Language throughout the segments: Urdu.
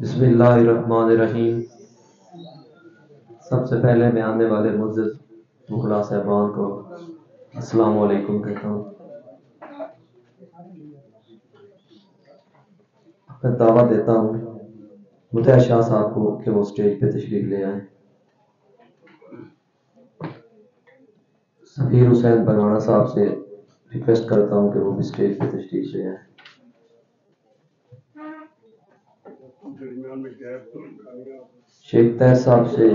بسم اللہ الرحمن الرحیم سب سے پہلے میں آنے والے مزد مغلا صاحبان کو السلام علیکم کہتا ہوں۔ میں دعویٰ دیتا ہوں متحر شاہ صاحب کو کہ وہ اسٹیج پہ تشریف لے آئیں۔ سفیر حسین بنوانا صاحب سے ریکویسٹ کرتا ہوں کہ وہ بھی اسٹیج پہ تشریف لے آئیں۔ شیخ تیر صاحب سے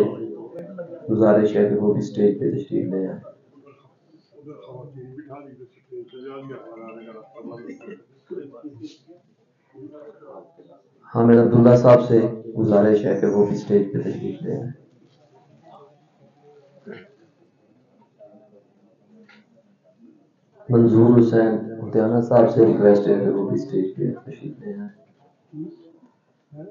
گزارش ہے کہ وہ بھی اسٹیج پہ تشریف لے آئیں۔ حامد عبداللہ صاحب سے گزارش ہے کہ وہ بھی اسٹیج پہ تشریف لے آئیں۔ منظور حسین متحانہ صاحب سے ریکویسٹ ہے کہ وہ بھی اسٹیج پہ تشریف لے آئیں۔ آج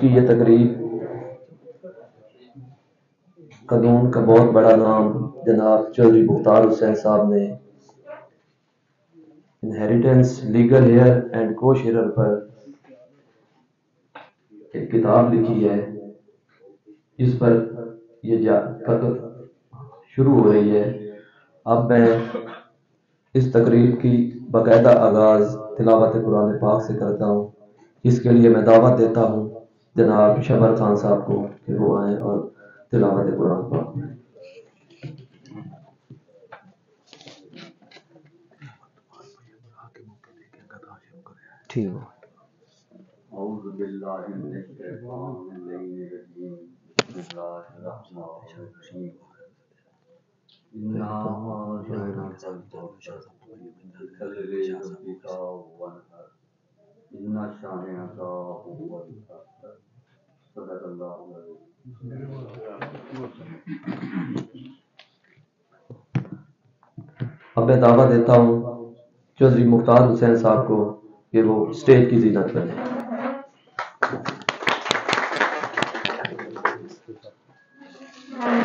کی یہ تقریب قانون کا بہت بڑا نام جناب چودھری مختار حسین صاحب نے inheritance legal heir and co share پر ایک کتاب لکھی ہے، جس پر یہ شروع ہو رہی ہے۔ اب میں اس تقریب کی باقاعدہ آغاز تلاوت قرآن پاک سے کرتا ہوں۔ اس کے لیے میں دعوت دیتا ہوں جناب شبر خان صاحب کو کہ وہ آئیں اور تلاوت قرآن پاک۔ میں ٹھیک۔ اعوذ باللہ من الشیطان الرجیم بسم اللہ الرحمن الرحیم اب میں دعویٰ دیتا ہوں چودھری مختار حسین صاحب کو کہ وہ اسٹیج کی زینت کریں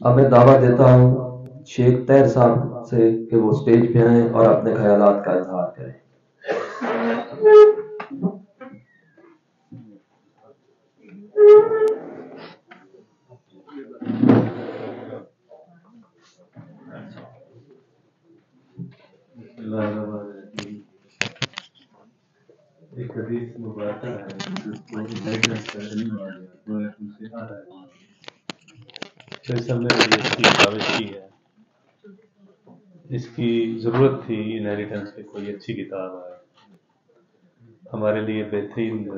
اب میں دعویٰ دیتا ہوں شیخ تیر صاحب سے کہ وہ اسٹیج پہ آئیں اور اپنے خیالات کا اظہار کریں اس کی ضرورت تھی انہیریٹنس کی کوئی اچھی کتاب آئے۔ ہمارے لیے بہترین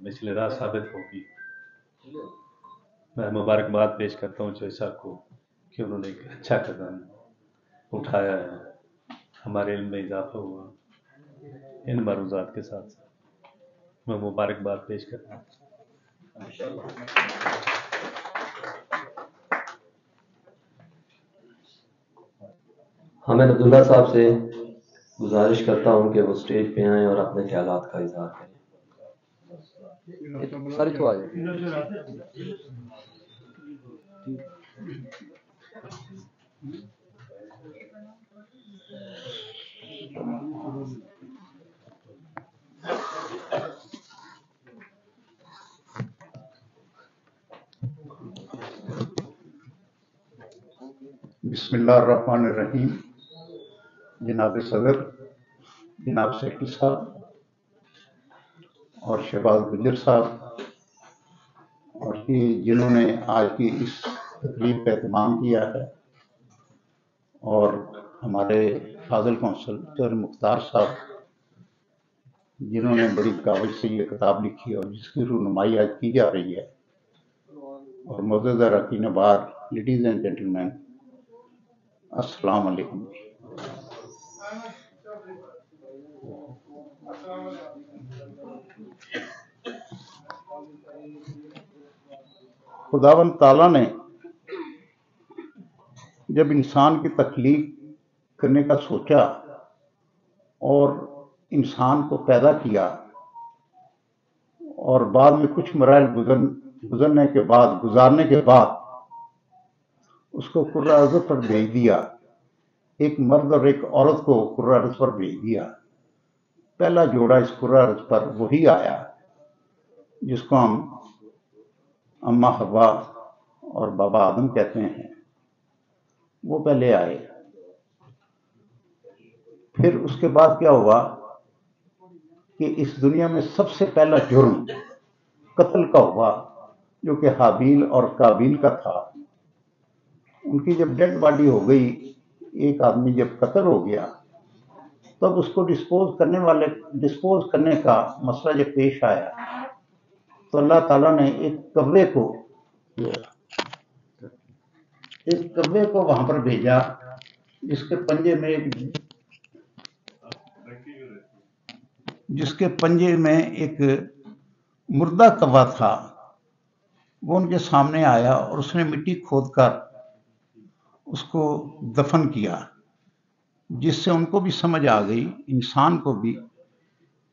مسل راہ ثابت ہوگی۔ میں مبارکباد پیش کرتا ہوں چوئی صاحب کو کہ انہوں نے ایک اچھا قدم اٹھایا ہے۔ ہمارے علم میں اضافہ ہوا۔ ان معروضات کے ساتھ ساتھ میں مبارکباد پیش کرتا ہوں۔ حامد عبداللہ صاحب سے گزارش کرتا ہوں کہ وہ اسٹیج پہ آئیں اور اپنے خیالات کا اظہار کریں۔ ساری تو آ بسم اللہ الرحمن الرحیم۔ جناب صدر، جناب سیکٹری صاحب اور شہباز گجر صاحب اور یہ جنہوں نے آج کی اس تقریب کا اہتمام کیا ہے اور ہمارے فاضل کونسل مختار صاحب، جنہوں نے بڑی کاغذ سے یہ کتاب لکھی اور جس کی رونمائی آج کی جا رہی ہے۔ اور مزدہ رقین bar ladies and gentlemen السلام علیکم۔ خداون تعالیٰ نے جب انسان کی تخلیق کرنے کا سوچا اور انسان کو پیدا کیا اور بعد میں کچھ مراحل گزر گزرنے کے بعد گزارنے کے بعد اس کو قرآ پر بھیج دیا ایک مرد اور ایک عورت کو قرآ پر بھیج دیا۔ پہلا جوڑا اس قرآ پر وہی آیا جس کو ہم اما حوا اور بابا آدم کہتے ہیں۔ وہ پہلے آئے۔ پھر اس کے بعد کیا ہوا کہ اس دنیا میں سب سے پہلا جرم قتل کا ہوا جو کہ حابیل اور کابیل کا تھا۔ ان کی جب ڈیڈ باڈی ہو گئی ایک آدمی جب قتل ہو گیا، تب اس کو ڈسپوز کرنے والے ڈسپوز کرنے کا مسئلہ جب پیش آیا، تو اللہ تعالیٰ نے ایک کبے کو، ایک کبے کو وہاں پر بھیجا، جس کے پنجے میں جس کے پنجے میں ایک مردہ کبا تھا، وہ ان کے سامنے آیا اور اس نے مٹی کھود کر اس کو دفن کیا، جس سے ان کو بھی سمجھ آ گئی، انسان کو بھی،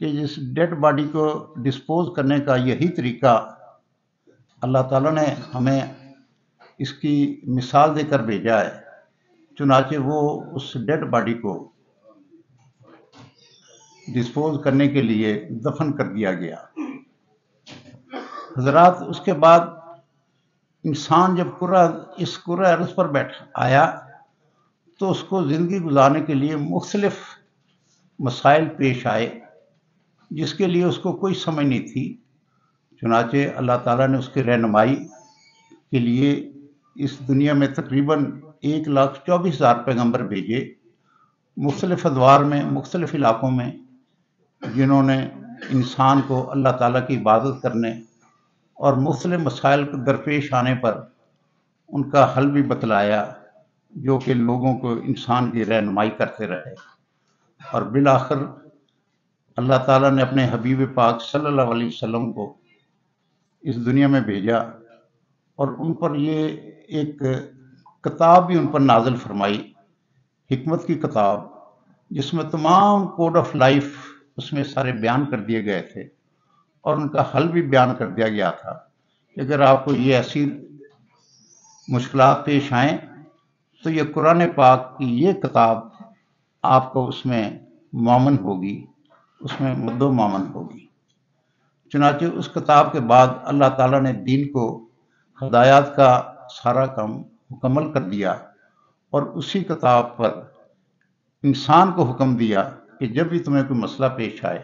کہ جس ڈیڈ باڈی کو ڈسپوز کرنے کا یہی طریقہ اللہ تعالیٰ نے ہمیں اس کی مثال دے کر بھیجا ہے، چنانچہ وہ اس ڈیڈ باڈی کو ڈسپوز کرنے کے لیے دفن کر دیا گیا۔ حضرات، اس کے بعد انسان جب قرآ اس قرآ عرض پر بیٹھ آیا تو اس کو زندگی گزارنے کے لیے مختلف مسائل پیش آئے، جس کے لیے اس کو کوئی سمجھ نہیں تھی۔ چنانچہ اللہ تعالیٰ نے اس کی رہنمائی کے لیے اس دنیا میں تقریباً ایک لاکھ چوبیس ہزار پیغمبر بھیجے۔ مختلف ادوار میں، مختلف علاقوں میں، جنہوں نے انسان کو اللہ تعالیٰ کی عبادت کرنے اور مختلف مسائل کو درپیش آنے پر ان کا حل بھی بتلایا جو کہ لوگوں کو انسان کی رہنمائی کرتے رہے۔ اور بالآخر اللہ تعالیٰ نے اپنے حبیب پاک صلی اللہ علیہ وسلم کو اس دنیا میں بھیجا اور ان پر یہ ایک کتاب بھی ان پر نازل فرمائی، حکمت کی کتاب، جس میں تمام کوڈ آف لائف اس میں سارے بیان کر دیے گئے تھے۔ اور ان کا حل بھی بیان کر دیا گیا تھا کہ اگر آپ کو یہ ایسی مشکلات پیش آئیں تو یہ قرآن پاک کی یہ کتاب آپ کو اس میں معمن ہوگی، اس میں مد و معمن ہوگی۔ چنانچہ اس کتاب کے بعد اللہ تعالیٰ نے دین کو ہدایات کا سارا کام مکمل کر دیا اور اسی کتاب پر انسان کو حکم دیا کہ جب بھی تمہیں کوئی مسئلہ پیش آئے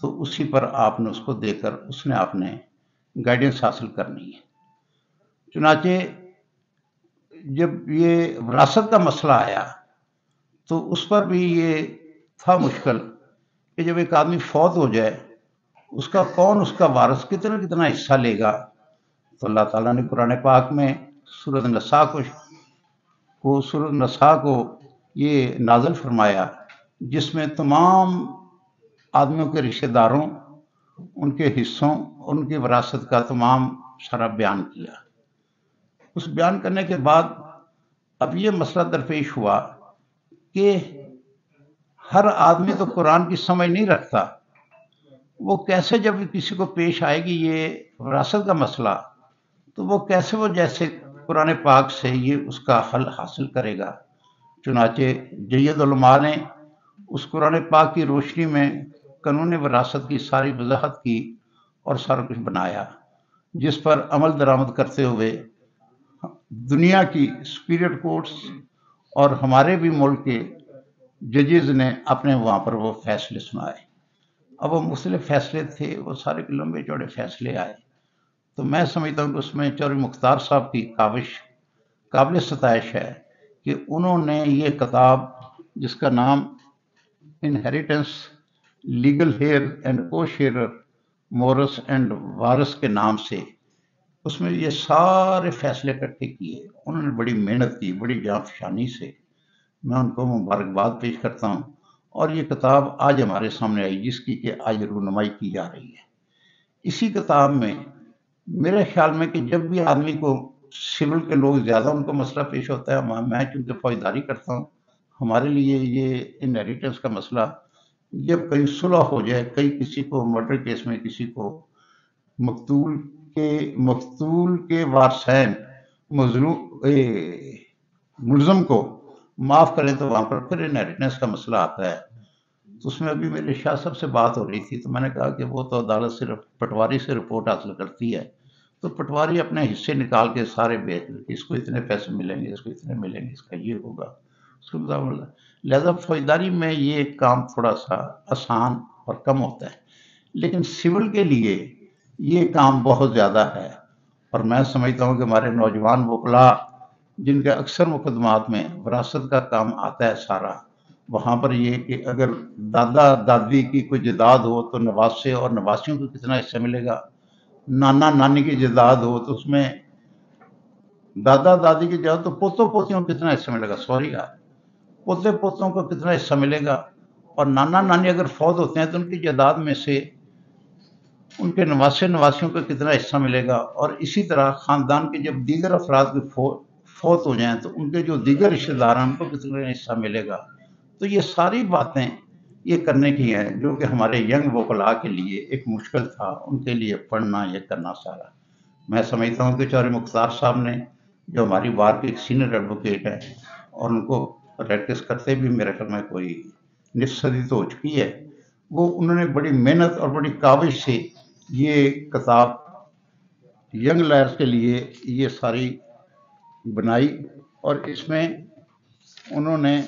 تو اسی پر آپ نے اس کو دے کر اس نے آپ نے گائیڈنس حاصل کرنی ہے۔ چنانچہ جب یہ وراثت کا مسئلہ آیا تو اس پر بھی یہ تھا مشکل کہ جب ایک آدمی فوت ہو جائے، اس کا کون اس کا وارث کتنا کتنا حصہ لے گا؟ تو اللہ تعالیٰ نے قرآن پاک میں سورت نسا کو سورت نسا کو یہ نازل فرمایا، جس میں تمام آدمیوں کے رشتہ داروں، ان کے حصوں، ان کی وراثت کا تمام سارا بیان کیا۔ اس بیان کرنے کے بعد اب یہ مسئلہ درپیش ہوا کہ ہر آدمی تو قرآن کی سمجھ نہیں رکھتا۔ وہ کیسے جب کسی کو پیش آئے گی یہ وراثت کا مسئلہ، تو وہ کیسے وہ جیسے قرآن پاک سے یہ اس کا حل حاصل کرے گا۔ چنانچہ جید علماء نے اس قرآن پاک کی روشنی میں قانون وراثت کی، ساری وضاحت کی اور سارا کچھ بنایا۔ جس پر عمل درآمد کرتے ہوئے دنیا کی سپیریٹ کورٹس اور ہمارے بھی ملک کے ججز نے اپنے وہاں پر وہ فیصلے سنائے۔ اب وہ مختلف فیصلے تھے، وہ سارے لمبے چوڑے فیصلے آئے۔ تو میں سمجھتا ہوں کہ اس میں چوری مختار صاحب کی کاوش قابل ستائش ہے کہ انہوں نے یہ کتاب جس کا نام انہیریٹنس لیگل ہیئر اینڈ کو شیئرر مورس اینڈ وارس کے نام سے اس میں یہ سارے فیصلے اکٹھے کیے۔ انہوں نے بڑی محنت کی، بڑی جانفشانی سے۔ میں ان کو مبارکباد پیش کرتا ہوں۔ اور یہ کتاب آج ہمارے سامنے آئی، جس کی کہ آج رونمائی کی جا رہی ہے۔ اسی کتاب میں میرے خیال میں کہ جب بھی آدمی کو سول کے لوگ زیادہ ان کو مسئلہ پیش ہوتا ہے، میں چونکہ فوجداری کرتا ہوں، ہمارے لیے یہ انہیریٹنس کا مسئلہ جب کہیں صلح ہو جائے کئی کسی کو مرڈر کیس میں کسی کو، مقتول کے مقتول کے وارثین مظلوم ملزم کو معاف کریں تو وہاں پر پھر انہیریٹنس کا مسئلہ آتا ہے۔ تو اس میں ابھی میرے شاہ صاحب سے بات ہو رہی تھی، تو میں نے کہا کہ وہ تو عدالت صرف پٹواری سے رپورٹ حاصل کرتی ہے۔ تو پٹواری اپنے حصے نکال کے سارے بیچ، اس کو اتنے پیسے ملیں گے، اس کو اتنے ملیں گے، اس کا یہ ہوگا، اس کو لہذا فوجداری میں یہ کام تھوڑا سا آسان اور کم ہوتا ہے۔ لیکن سول کے لیے یہ کام بہت زیادہ ہے۔ اور میں سمجھتا ہوں کہ ہمارے نوجوان وکلا جن کے اکثر مقدمات میں وراثت کا کام آتا ہے سارا، وہاں پر یہ کہ اگر دادا دادی کی کوئی جداد ہو تو نواسے اور نواسیوں کو کتنا حصہ ملے گا؟ نانا نانی کی جداد ہو تو اس میں دادا دادی کی جداد تو پوتوں پوتیوں کو کتنا حصہ ملے گا؟ سوری یار۔ پوتے پوتوں کو کتنا حصہ ملے گا؟ اور نانا نانی اگر فوت ہوتے ہیں تو ان کی جداد میں سے ان کے نواسے نواسیوں کو کتنا حصہ ملے گا؟ اور اسی طرح خاندان کے جب دیگر افراد کے فوت ہو جائیں تو ان کے جو دیگر رشتے دار ہیں ان کو کتنا حصہ ملے گا؟ تو یہ ساری باتیں یہ کرنے کی ہیں جو کہ ہمارے ینگ وکلا کے لیے ایک مشکل تھا، ان کے لیے پڑھنا یہ کرنا سارا۔ میں سمجھتا ہوں کہ چوری مختار صاحب نے جو ہماری بار کے ایک سینئر ایڈوکیٹ ہیں اور ان کو پریکٹس کرتے بھی میرے خیال میں کوئی نصف صدی تو ہو چکی ہے۔ وہ انہوں نے بڑی محنت اور بڑی کاوش سے یہ کتاب ینگ لائرس کے لیے یہ ساری بنائی اور اس میں انہوں نے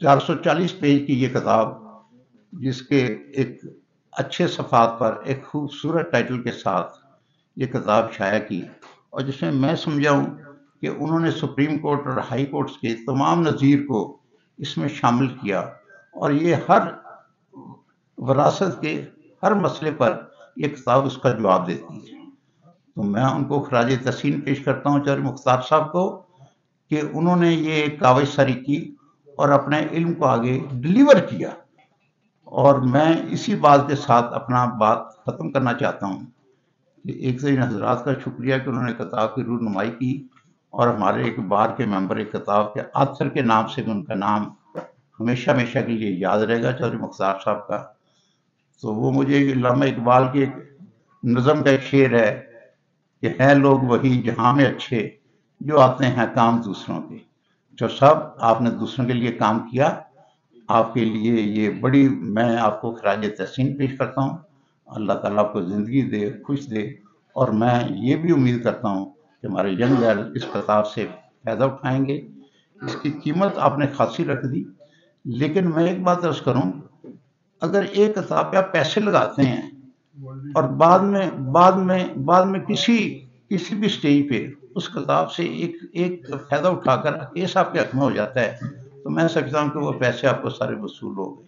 چار سو چالیس پیج کی یہ کتاب، جس کے ایک اچھے صفحات پر ایک خوبصورت ٹائٹل کے ساتھ یہ کتاب شائع کی اور جس میں میں سمجھاؤں کہ انہوں نے سپریم کورٹ اور ہائی کورٹس کے تمام نظیر کو اس میں شامل کیا اور یہ ہر وراثت کے ہر مسئلے پر یہ کتاب اس کا جواب دیتی ہے۔ تو میں ان کو خراج تحسین پیش کرتا ہوں چار مختار صاحب کو، کہ انہوں نے یہ کاوش ساری کی اور اپنے علم کو آگے ڈلیور کیا۔ اور میں اسی بات کے ساتھ اپنا بات ختم کرنا چاہتا ہوں کہ ایک سے ان حضرات کا شکریہ کہ انہوں نے کتاب کی، رونمائی کی اور ہمارے ایک بار کے ممبر ایک کتاب کے آتھر کے نام سے بھی ان کا نام ہمیشہ ہمیشہ کے لیے یاد رہے گا، چودھری مختار صاحب کا۔ تو وہ مجھے علامہ اقبال کے ایک نظم کا ایک شعر ہے کہ ہیں لوگ وہی جہاں میں اچھے جو آتے ہیں کام دوسروں کے۔ جو صاحب آپ نے دوسروں کے لیے کام کیا، آپ کے لیے یہ بڑی، میں آپ کو خراج تحسین پیش کرتا ہوں۔ اللہ تعالیٰ آپ کو زندگی دے، خوش دے۔ اور میں یہ بھی امید کرتا ہوں کہ ہمارے ینگ گرل اس کتاب سے فائدہ اٹھائیں گے۔ اس کی قیمت آپ نے خاصی رکھ دی۔ لیکن میں ایک بات عرض کروں، اگر ایک کتاب پہ آپ پیسے لگاتے ہیں اور بعد میں بعد میں بعد میں کسی کسی بھی سٹیج پہ اس کتاب سے ایک ایک فائدہ اٹھا کر کیس آپ کے حق میں ہو جاتا ہے۔ تو میں سمجھتا ہوں کہ وہ پیسے آپ کو سارے وصول ہو گئے۔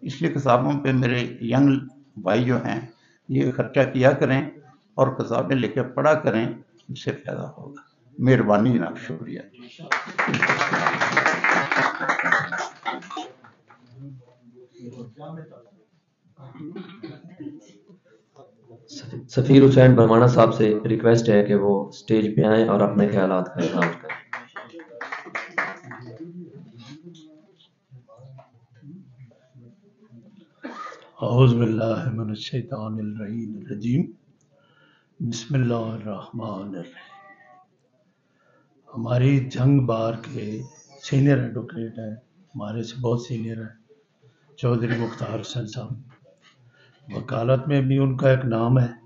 اس لیے کتابوں پہ میرے ینگ بھائی جو ہیں، یہ خرچہ کیا کریں اور کتابیں لے کے پڑھا کریں، اس سے فائدہ ہوگا۔ مہربانی جناب، شکریہ۔ سفیر حسین برمانہ صاحب سے ریکویسٹ ہے کہ وہ سٹیج پہ آئیں اور اپنے خیالات کا اظہار کریں۔ اعوذ باللہ من الشیطان الرحیم الرجیم۔ بسم اللہ الرحمن الرحیم۔ ہماری جنگ بار کے سینئر ایڈوکیٹ ہیں، ہمارے سے بہت سینئر ہیں، چودھری مختار حسین صاحب۔ وکالت میں بھی ان کا ایک نام ہے۔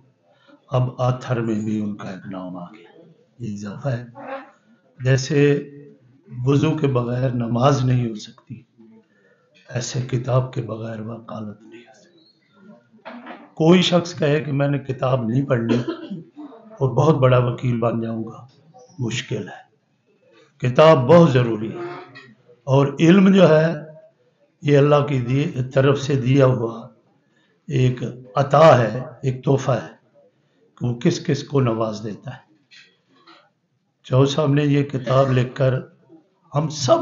اب آتھر میں بھی ان کا ایک نام آ گیا۔ یہ اضافہ ہے۔ جیسے وضو کے بغیر نماز نہیں ہو سکتی، ایسے کتاب کے بغیر وکالت نہیں ہو سکتی۔ کوئی شخص کہے کہ میں نے کتاب نہیں پڑھنی اور بہت بڑا وکیل بن جاؤں گا، مشکل ہے۔ کتاب بہت ضروری ہے۔ اور علم جو ہے، یہ اللہ کی دی، طرف سے دیا ہوا ایک عطا ہے، ایک تحفہ ہے۔ وہ کس کس کو نواز دیتا ہے؟ چو صاحب نے یہ کتاب لکھ کر ہم سب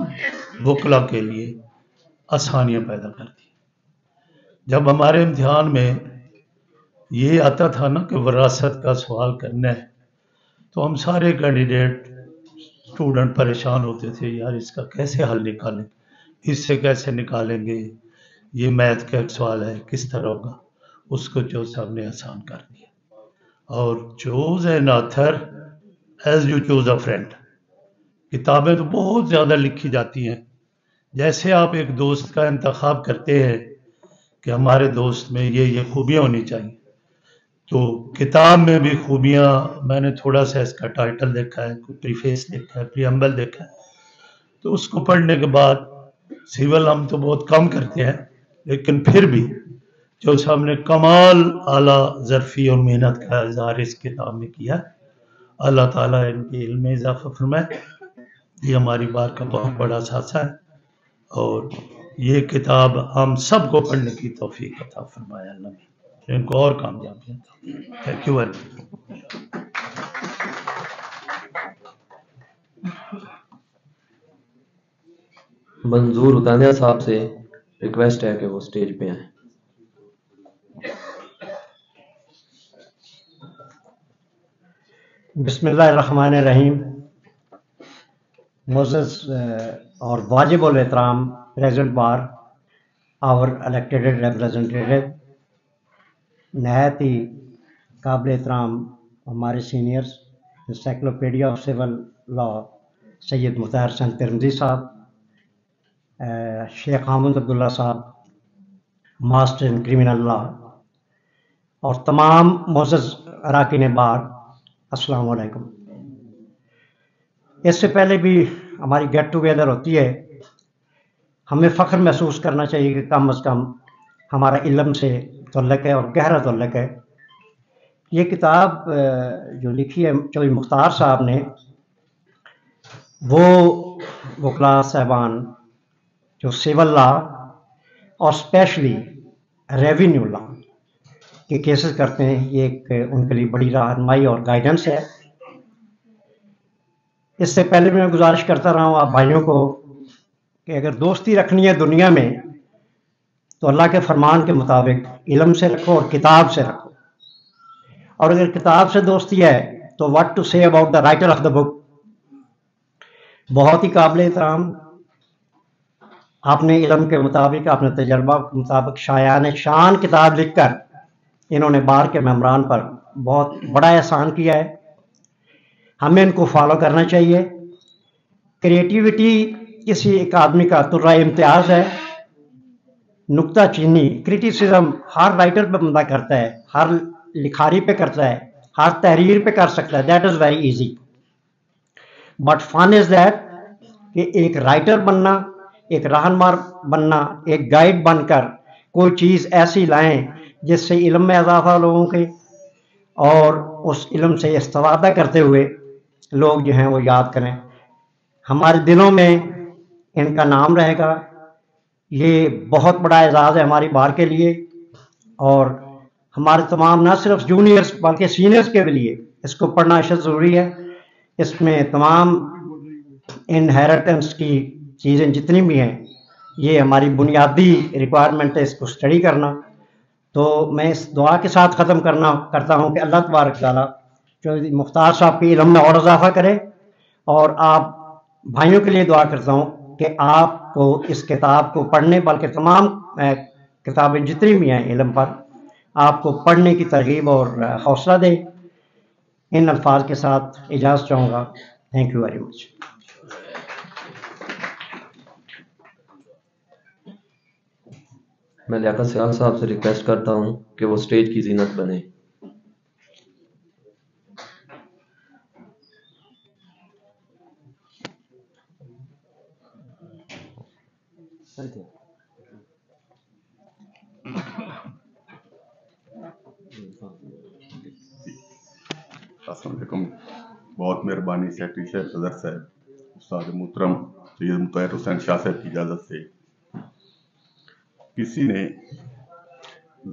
وکلا کے لیے آسانیاں پیدا کر دی۔ جب ہمارے امتحان میں یہ آتا تھا نا کہ وراثت کا سوال کرنا ہے، تو ہم سارے کینڈیڈیٹ اسٹوڈنٹ پریشان ہوتے تھے، یار اس کا کیسے حل نکالیں؟ اس سے کیسے نکالیں گے؟ یہ میتھ کا ایک سوال ہے، کس طرح ہوگا؟ اس کو جو صاحب نے آسان کر دیا۔ اور choose another as you choose a friend کتابیں تو بہت زیادہ لکھی جاتی ہیں۔ جیسے آپ ایک دوست کا انتخاب کرتے ہیں کہ ہمارے دوست میں یہ یہ خوبیاں ہونی چاہیے۔ تو کتاب میں بھی خوبیاں، میں نے تھوڑا سا اس کا ٹائٹل دیکھا ہے، کوئی پریفیس دیکھا ہے پریمبل دیکھا ہے۔ تو اس کو پڑھنے کے بعد سیول ہم تو بہت کم کرتے ہیں، لیکن پھر بھی جو صاحب نے کمال اعلیٰ ظرفی اور محنت کا اظہار اس کتاب میں کیا اللہ تعالیٰ ان کے علم میں اضافہ فرمائے۔ یہ ہماری بات کا بہت بڑا ساتھ ہے۔ اور یہ کتاب ہم سب کو پڑھنے کی توفیق عطا فرمایا اللہ نے ان کو اور کامیابی تھینک یو ویری منظور اتانیہ صاحب سے ریکویسٹ ہے کہ وہ سٹیج پہ آئیں۔ بسم اللہ الرحمن الرحیم۔ موزز اور واجب الاحترام present bar, our elected representative نہایت ہی قابل احترام ہمارے seniors encyclopedia of civil law Syed Mutahhar Hassan Tirmizi صاحب شیخ حامد عبداللہ صاحب ماسٹر ان کرمنل لا اور تمام معزز اراکین بار السلام علیکم۔ اس سے پہلے بھی ہماری گیٹ ٹوگیدر ہوتی ہے۔ ہمیں فخر محسوس کرنا چاہیے کہ کم از کم ہمارا علم سے تعلق ہے اور گہرا تعلق ہے۔ یہ کتاب جو لکھی ہے چوئی مختار صاحب نے، وہ وکلا صاحبان، جو سول لا اور اسپیشلی ریونیو لا۔ کے کیسز کرتے ہیں، یہ ایک ان کے لیے بڑی رہنمائی اور گائیڈنس ہے۔ اس سے پہلے میں گزارش کرتا رہا ہوں آپ بھائیوں کو کہ اگر دوستی رکھنی ہے دنیا میں، تو اللہ کے فرمان کے مطابق علم سے رکھو اور کتاب سے رکھو۔ اور اگر کتاب سے دوستی ہے، تو what to say about the writer of the book بہت ہی قابل احترام۔ آپ نے علم کے مطابق اپنے تجربہ کے مطابق شایان شان کتاب لکھ کر انہوں نے بار کے ممبران پر بہت بڑا احسان کیا ہے۔ ہمیں ان کو فالو کرنا چاہیے۔ کریٹیوٹی کسی ایک آدمی کا ترہ امتیاز ہے۔ نکتہ چینی کریٹیسزم ہر رائٹر پہ بندہ کرتا ہے، ہر لکھاری پہ کرتا ہے، ہر تحریر پہ کر سکتا ہے۔ That is very easy but fun is that کہ ایک رائٹر بننا، ایک رہنمار بننا، ایک گائیڈ بن کر کوئی چیز ایسی لائیں جس سے علم میں اضافہ لوگوں کے اور اس علم سے استفادہ کرتے ہوئے لوگ جو ہیں وہ یاد کریں۔ ہمارے دلوں میں ان کا نام رہے گا۔ یہ بہت بڑا اعزاز ہے ہماری بار کے لیے اور ہمارے تمام نہ صرف جونیئرس بلکہ سینئرس کے لیے اس کو پڑھنا اشد ضروری ہے۔ اس میں تمام انہیریٹنس کی چیزیں جتنی بھی ہیں، یہ ہماری بنیادی ریکوائرمنٹ ہے اس کو اسٹڈی کرنا۔ تو میں اس دعا کے ساتھ ختم کرنا کرتا ہوں کہ اللہ تبارک تعالیٰ جو مختار صاحب کے علم میں اور اضافہ کرے اور آپ بھائیوں کے لیے دعا کرتا ہوں کہ آپ کو اس کتاب کو پڑھنے، بلکہ تمام کتابیں جتنی بھی ہیں علم پر، آپ کو پڑھنے کی ترغیب اور حوصلہ دے ان الفاظ کے ساتھ اجازت چاہوں گا۔ تھینک یو ویری مچ میں لیاقت سیال صاحب سے ریکویسٹ کرتا ہوں کہ وہ اسٹیج کی زینت بنے۔ السلام علیکم۔ بہت مہربانی سے ٹیچر صدر صاحب، استاد محترم، سید مطیر حسین شاہ صاحب کی اجازت سے کسی نے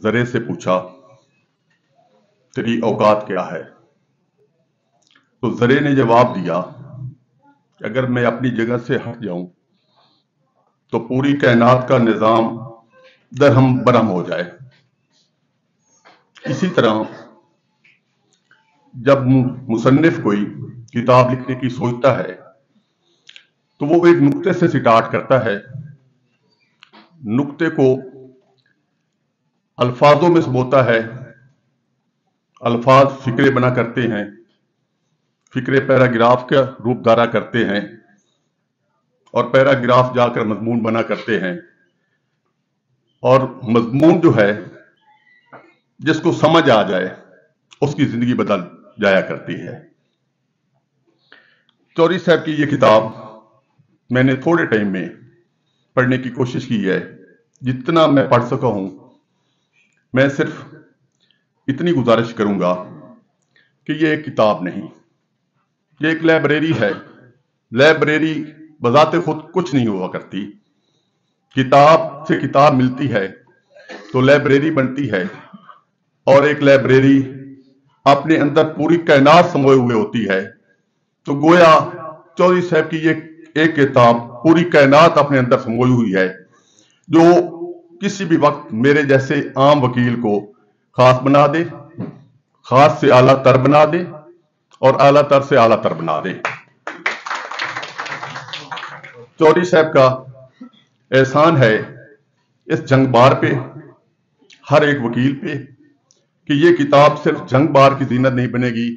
ذرے سے پوچھا، تیری اوقات کیا ہے؟ تو ذرے نے جواب دیا کہ اگر میں اپنی جگہ سے ہٹ جاؤں، تو پوری کائنات کا نظام درہم برہم ہو جائے۔ اسی طرح، جب مصنف کوئی کتاب لکھنے کی سوچتا ہے، تو وہ ایک نقطے سے سٹارٹ کرتا ہے۔ نکتے کو الفاظوں میں سبوتا ہے، الفاظ فکرے بنا کرتے ہیں، فکرے پیراگراف کا روپ دارہ کرتے ہیں اور پیراگراف جا کر مضمون بنا کرتے ہیں۔ اور مضمون جو ہے، جس کو سمجھ آ جائے، اس کی زندگی بدل جایا کرتی ہے۔ چوری صاحب کی یہ کتاب میں نے تھوڑے ٹائم میں پڑھنے کی کوشش کی ہے جتنا میں پڑھ سکا ہوں، میں صرف اتنی گزارش کروں گا کہ یہ ایک کتاب نہیں۔ یہ ایک لائبریری ہے۔ لائبریری بذات خود کچھ نہیں ہوا کرتی۔ کتاب سے کتاب ملتی ہے تو لائبریری بنتی ہے۔ اور ایک لائبریری اپنے اندر پوری کائنات سموئے ہوئے ہوتی ہے۔ تو گویا چودھری صاحب کی یہ ایک کتاب پوری کائنات اپنے اندر سموئی ہوئی ہے۔ جو کسی بھی وقت میرے جیسے عام وکیل کو خاص بنا دے، خاص سے اعلیٰ تر بنا دے اور اعلیٰ تر سے اعلیٰ تر بنا دے۔ چوری صاحب کا احسان ہے اس جنگ بار پہ، ہر ایک وکیل پہ، کہ یہ کتاب صرف جنگ بار کی زینت نہیں بنے گی،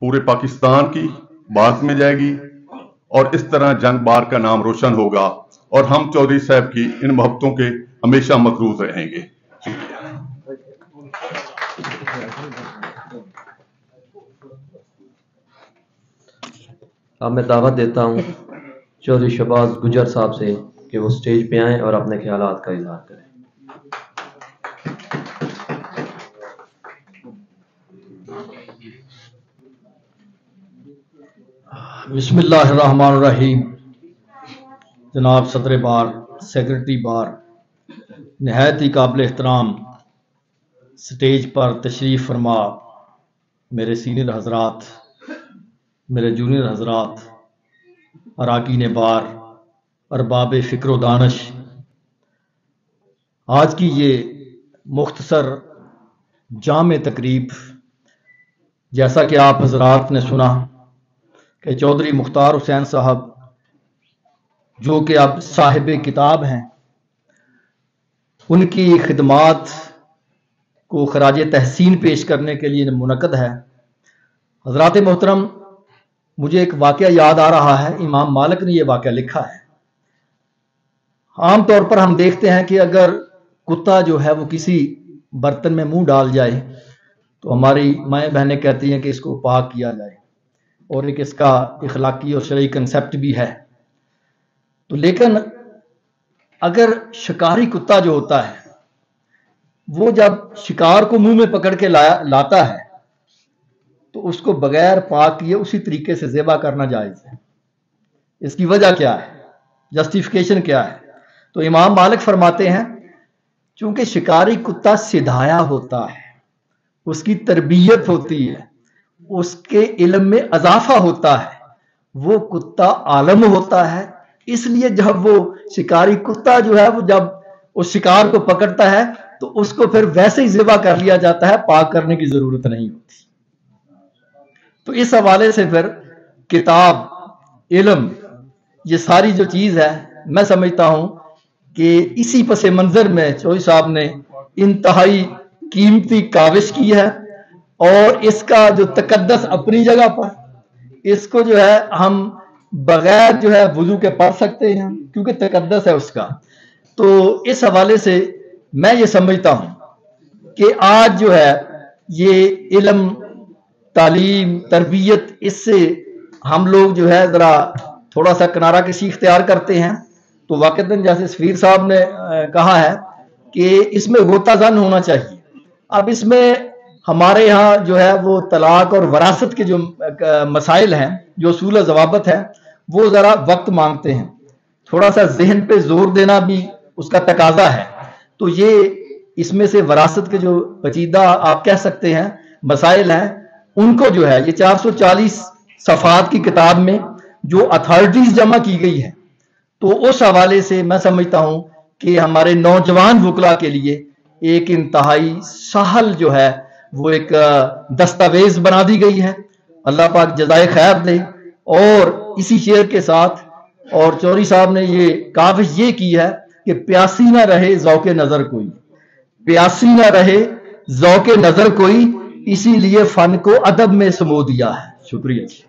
پورے پاکستان کی بات میں جائے گی۔ اور اس طرح جنگ بار کا نام روشن ہوگا اور ہم چودھری صاحب کی ان محبتوں کے ہمیشہ مقروض رہیں گے۔ اب میں دعوت دیتا ہوں چودھری شباز گجر صاحب سے کہ وہ سٹیج پہ آئیں اور اپنے خیالات کا اظہار کریں۔ بسم اللہ الرحمن الرحیم۔ جناب صدر بار، سیکرٹری بار، نہایت ہی قابل احترام سٹیج پر تشریف فرما میرے سینئر حضرات، میرے جونیئر حضرات، اراکین بار، ارباب فکر و دانش۔ آج کی یہ مختصر جامع تقریب، جیسا کہ آپ حضرات نے سنا کہ چودھری مختار حسین صاحب، جو کہ اب صاحب کتاب ہیں، ان کی خدمات کو خراج تحسین پیش کرنے کے لیے منعقد ہے۔ حضرات محترم، مجھے ایک واقعہ یاد آ رہا ہے، امام مالک نے یہ واقعہ لکھا ہے۔ عام طور پر ہم دیکھتے ہیں کہ اگر کتا جو ہے وہ کسی برتن میں منہ ڈال جائے، تو ہماری مائیں بہنیں کہتی ہیں کہ اس کو پاک کیا جائے۔ اور ایک اس کا اخلاقی اور شرعی کنسپٹ بھی ہے۔ تو لیکن اگر شکاری کتا جو ہوتا ہے، وہ جب شکار کو منہ میں پکڑ کے لاتا ہے، تو اس کو بغیر پاک کیے اسی طریقے سے زیبہ کرنا جائز ہے۔ اس کی وجہ کیا ہے؟ جسٹیفیکیشن کیا ہے؟ تو امام مالک فرماتے ہیں، چونکہ شکاری کتا سدھایا ہوتا ہے، اس کی تربیت ہوتی ہے اس کے علم میں اضافہ ہوتا ہے۔ وہ کتا عالم ہوتا ہے۔ اس لیے جب وہ شکاری کتا جو ہے، وہ جب اس شکار کو پکڑتا ہے، تو اس کو پھر ویسے ہی ذبح کر لیا جاتا ہے، پاک کرنے کی ضرورت نہیں ہوتی۔ تو اس حوالے سے پھر کتاب، علم، یہ ساری جو چیز ہے، میں سمجھتا ہوں کہ اسی پس منظر میں چوئی صاحب نے انتہائی قیمتی کاوش کی ہے۔ اور اس کا جو تقدس اپنی جگہ پر، اس کو جو ہے ہم بغیر جو ہے وضو کے پڑھ سکتے ہیں، کیونکہ تقدس ہے اس کا۔ تو اس حوالے سے میں یہ سمجھتا ہوں کہ آج جو ہے یہ علم، تعلیم، تربیت، اس سے ہم لوگ جو ہے ذرا تھوڑا سا کنارہ کسی اختیار کرتے ہیں۔ تو واقع جیسے سفیر صاحب نے کہا ہے کہ اس میں غوطہ زن ہونا چاہیے۔ اب اس میں ہمارے یہاں جو ہے وہ طلاق اور وراثت کے جو مسائل ہیں، جو اصول و ضوابط ہیں، وہ ذرا وقت مانگتے ہیں۔ تھوڑا سا ذہن پہ زور دینا بھی اس کا تقاضا ہے۔ تو یہ اس میں سے وراثت کے جو پیچیدہ آپ کہہ سکتے ہیں مسائل ہیں، ان کو جو ہے، یہ چار سو چالیس صفحات کی کتاب میں جو اتھارٹیز جمع کی گئی ہے تو اس حوالے سے میں سمجھتا ہوں کہ ہمارے نوجوان وکلا کے لیے ایک انتہائی سہل جو ہے وہ ایک دستاویز بنا دی گئی ہے اللہ پاک جزائے خیر دے۔ اور اسی شعر کے ساتھ، اور چوری صاحب نے یہ کاوش یہ کی ہے کہ پیاسی نہ رہے ذوق نظر کوئی۔ پیاسی نہ رہے ذوق نظر کوئی، اسی لیے فن کو ادب میں سمو دیا ہے۔ شکریہ جی۔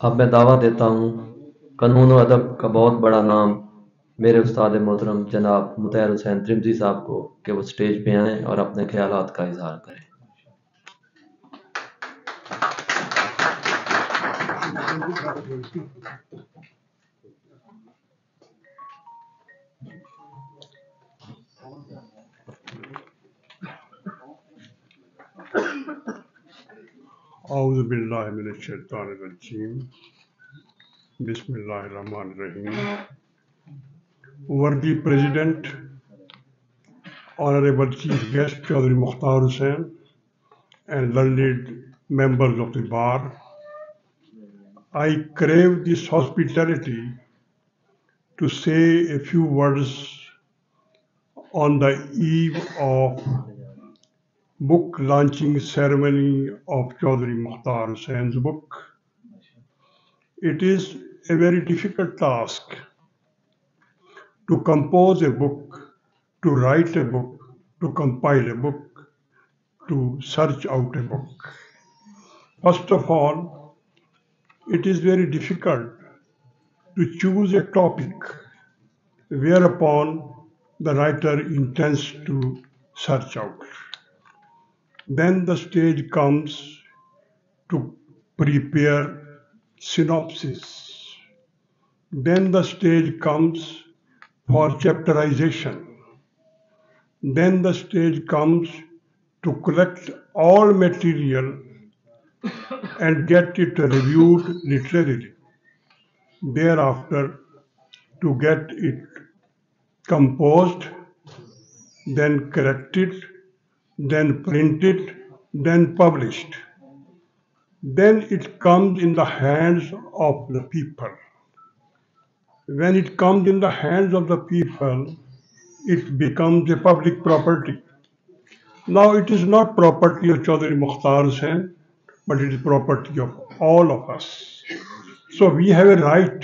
اب میں دعویٰ دیتا ہوں، قانون و ادب کا بہت بڑا نام میرے استاد محترم جناب متحر حسین ترمزی صاحب کو کہ وہ سٹیج پہ آئیں اور اپنے خیالات کا اظہار کریں۔ اعوذ باللہ من الشیطان الرجیم۔ بسم اللہ الرحمن الرحیم۔ Worthy President, Honorable Chief Guest Chaudhry Mukhtar Hussain, and learned members of the bar, I crave this hospitality to say a few words on the eve of book launching ceremony of Chaudhry Mukhtar Hussain's book. It is a very difficult task to compose a book, to write a book, to compile a book, to search out a book. First of all, it is very difficult to choose a topic whereupon the writer intends to search out. Then the stage comes to prepare synopsis. Then the stage comes for chapterization. Then the stage comes to collect all material and get it reviewed literally. Thereafter, to get it composed, then corrected, then printed, then published. Then it comes in the hands of the people. When it comes in the hands of the people, it becomes a public property. Now it is not property of Chaudhry Mukhtar Hussain, but it is property of all of us. So we have a right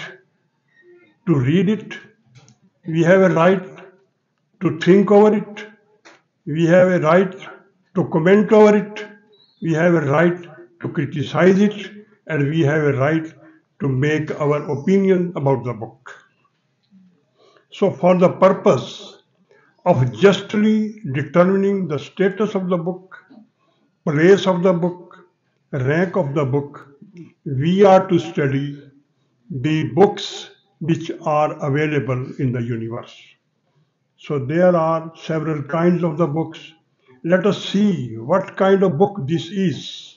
to read it, we have a right to think over it, we have a right to comment over it, we have a right to criticize it, and we have a right to make our opinion about the book. So, for the purpose of justly determining the status of the book, place of the book, rank of the book, we are to study the books which are available in the universe. So there are several kinds of the books. Let us see what kind of book this is.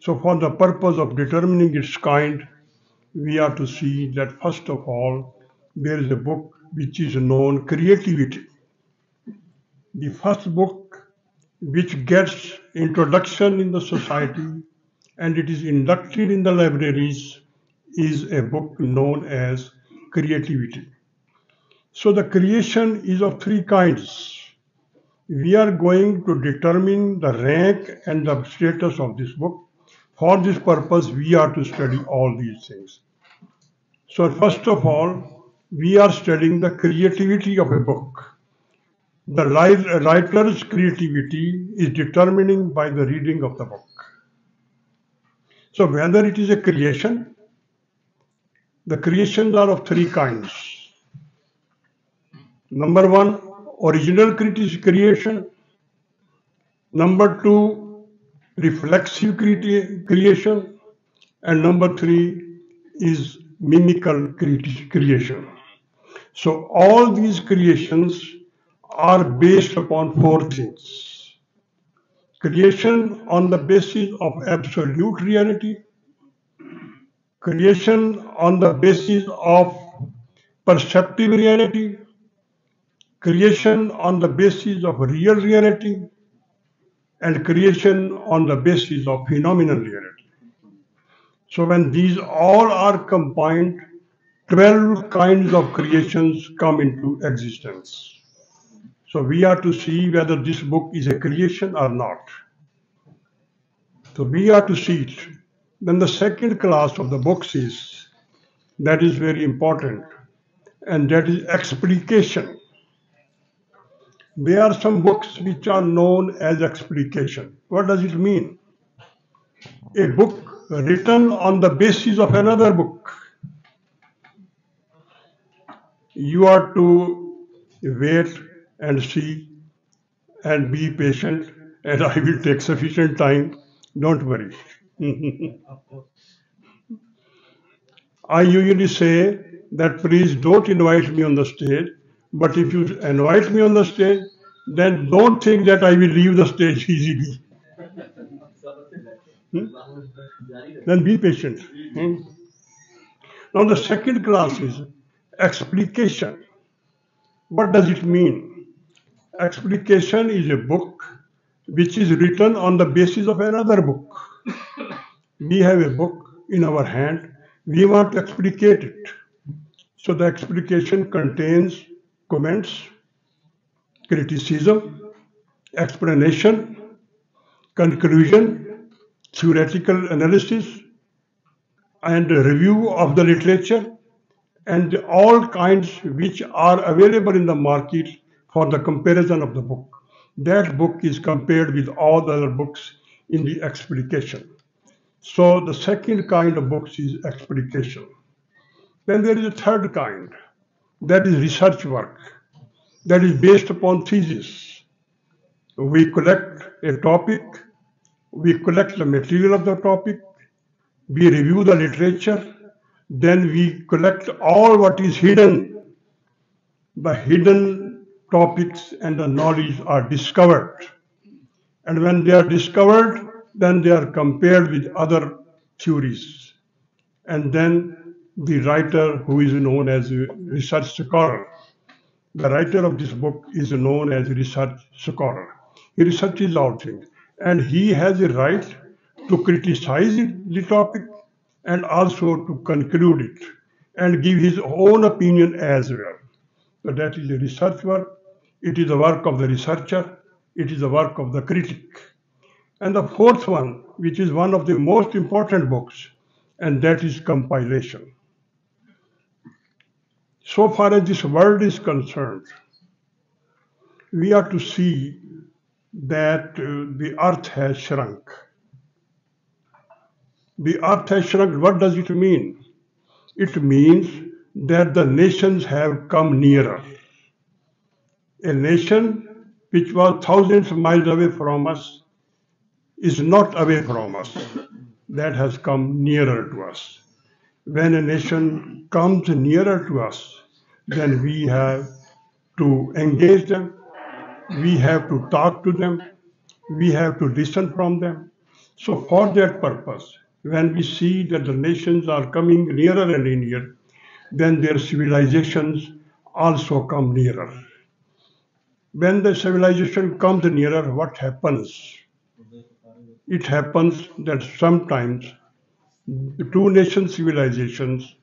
So for the purpose of determining its kind, we are to see that first of all, there is a book which is known creativity. The first book which gets introduction in the society and it is inducted in the libraries is a book known as creativity. So the creation is of three kinds. We are going to determine the rank and the status of this book. For this purpose, we are to study all these things. So first of all, we are studying the creativity of a book. The writer's creativity is determining by the reading of the book. So whether it is a creation, the creations are of three kinds. Number one, original creation. Number two, reflexive creation. And number three is mimical creation. So all these creations are based upon four things. Creation on the basis of absolute reality, creation on the basis of perceptive reality, creation on the basis of real reality, and creation on the basis of phenomenal reality. So when these all are combined, 12 kinds of creations come into existence. So we are to see whether this book is a creation or not. So we are to see it. Then the second class of the books is, that is very important, and that is explication. There are some books which are known as explication. What does it mean? A book written on the basis of another book. You are to wait and see and be patient, and I will take sufficient time. Don't worry. I usually say that please don't invite me on the stage, but if you invite me on the stage, then don't think that I will leave the stage easily. Hmm? Then be patient. Hmm? Now, the second class is explication. What does it mean? Explication is a book which is written on the basis of another book. We have a book in our hand, we want to explicate it. So, the explication contains comments, criticism, explanation, conclusion, theoretical analysis, and review of the literature, and all kinds which are available in the market for the comparison of the book. That book is compared with all the other books in the explication. So the second kind of books is explication. Then there is a third kind, that is research work, that is based upon thesis. We collect a topic, we collect the material of the topic, we review the literature, then we collect all what is hidden. The hidden topics and the knowledge are discovered. And when they are discovered, then they are compared with other theories. And then the writer, who is known as a research scholar, the writer of this book is known as a research scholar. He researches all things. And he has a right to criticize the topic and also to conclude it and give his own opinion as well. So that is a research work. It is the work of the researcher. It is the work of the critic. And the fourth one, which is one of the most important books, and that is compilation. So far as this world is concerned, we are to see that uh, the earth has shrunk. The earth has shrunk. What does it mean? It means that the nations have come nearer. A nation which was thousands of miles away from us is not away from us. That has come nearer to us. When a nation comes nearer to us, then we have to engage them, we have to talk to them, we have to listen from them. So, for that purpose, when we see that the nations are coming nearer and nearer, then their civilizations also come nearer. When the civilization comes nearer, what happens? It happens that sometimes the two nation civilizations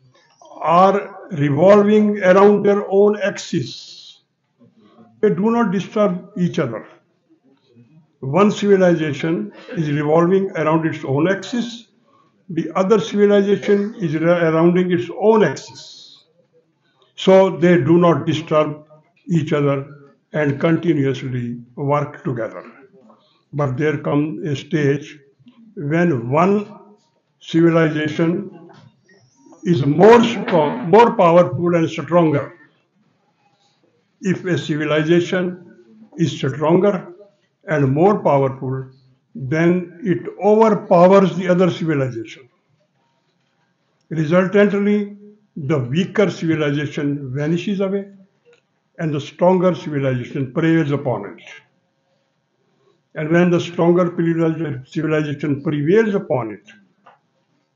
are revolving around their own axis. They do not disturb each other. One civilization is revolving around its own axis, the other civilization is surrounding its own axis. So they do not disturb each other and continuously work together. But there comes a stage when one civilization is more more powerful and stronger. If a civilization is stronger and more powerful, then it overpowers the other civilization. Resultantly, the weaker civilization vanishes away and the stronger civilization prevails upon it. And when the stronger civilization prevails upon it,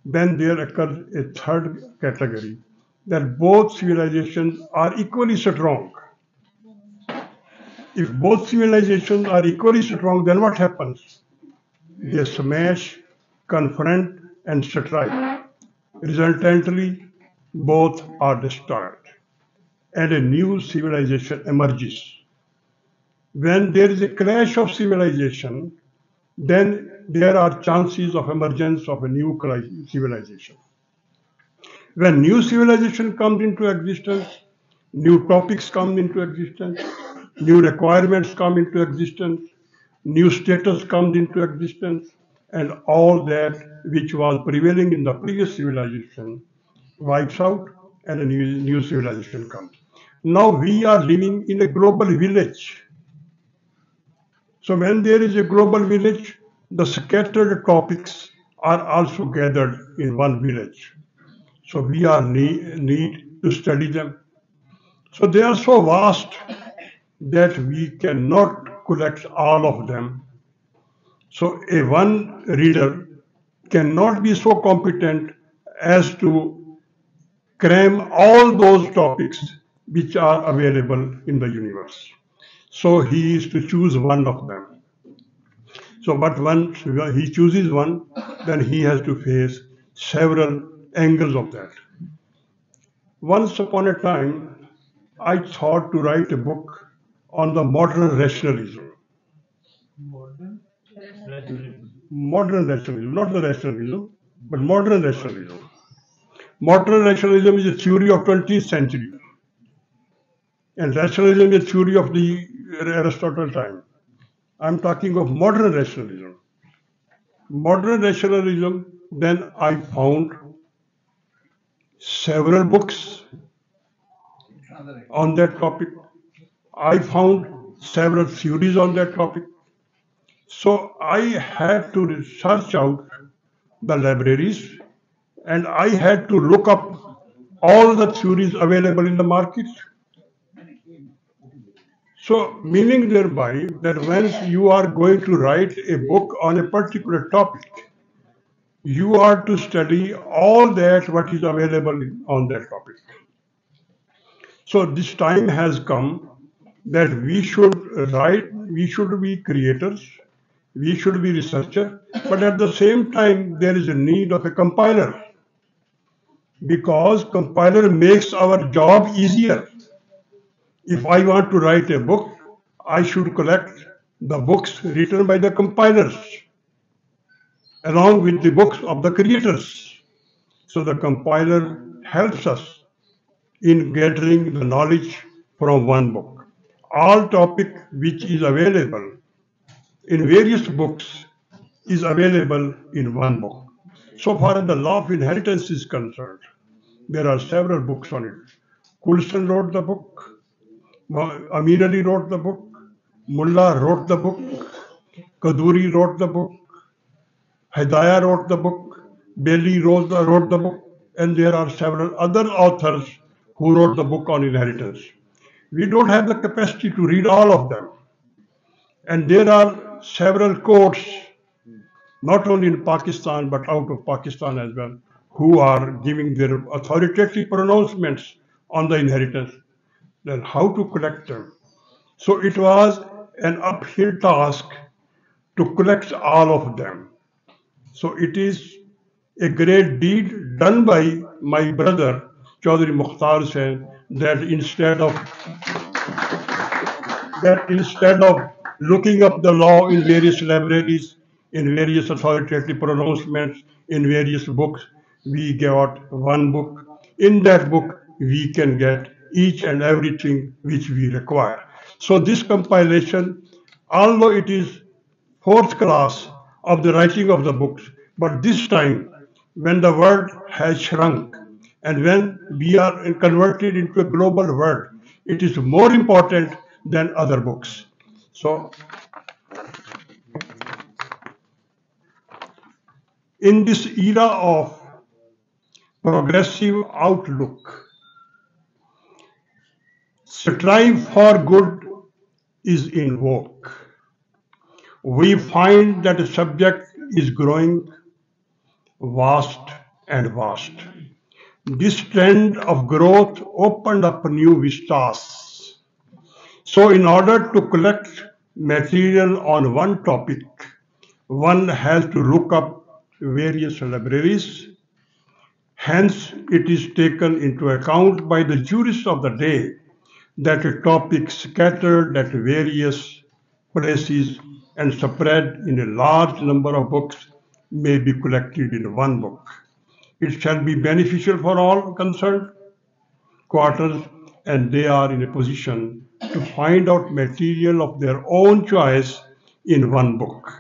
then there occurs a third category that both civilizations are equally strong. If both civilizations are equally strong, then what happens? They smash, confront, and strike. Resultantly, both are destroyed, and a new civilization emerges. When there is a clash of civilization, then there are chances of emergence of a new civilization. When new civilization comes into existence, new topics come into existence, new requirements come into existence, new status comes into existence, and all that which was prevailing in the previous civilization wipes out and a new, new civilization comes. Now we are living in a global village. So when there is a global village, the scattered topics are also gathered in one village. So we are need, need to study them. So they are so vast that we cannot collect all of them. So a one reader cannot be so competent as to cram all those topics which are available in the universe. So he is to choose one of them. So, but once he chooses one, then he has to face several angles of that. Once upon a time, I thought to write a book on the modern rationalism. Modern rationalism, not the rationalism, but modern rationalism. Modern rationalism is a theory of 20th century, and rationalism is a theory of the Aristotle time. I'm talking of modern rationalism. Modern rationalism, then I found several books on that topic. I found several theories on that topic. So I had to search out the libraries and I had to look up all the theories available in the market. So, meaning thereby that once you are going to write a book on a particular topic, you are to study all that what is available on that topic. So this time has come that we should write, we should be creators, we should be researchers, but at the same time there is a need of a compiler because compiler makes our job easier. If I want to write a book, I should collect the books written by the compilers along with the books of the creators. So the compiler helps us in gathering the knowledge from one book. All topic which is available in various books is available in one book. So far as the law of inheritance is concerned, there are several books on it. Coulson wrote the book, Amir Ali wrote the book, Mullah wrote the book, Kaduri wrote the book, Hidayah wrote the book, Bailey wrote the, wrote the book, and there are several other authors who wrote the book on inheritance. We don't have the capacity to read all of them. And there are several courts, not only in Pakistan but out of Pakistan as well, who are giving their authoritative pronouncements on the inheritance. Then how to collect them? So it was an uphill task to collect all of them. So it is a great deed done by my brother Chaudhry Mukhtar said that instead of that instead of looking up the law in various libraries, in various authoritative pronouncements, in various books, we got one book. In that book, we can get each and everything which we require. So this compilation, although it is fourth class of the writing of the books, but this time when the world has shrunk and when we are converted into a global world, it is more important than other books. So, in this era of progressive outlook, strive for good is in vogue. We find that the subject is growing vast and vast. This trend of growth opened up new vistas. So, in order to collect material on one topic, one has to look up various libraries. Hence, it is taken into account by the jurists of the day that a topic scattered at various places and spread in a large number of books may be collected in one book. It shall be beneficial for all concerned quarters, and they are in a position to find out material of their own choice in one book.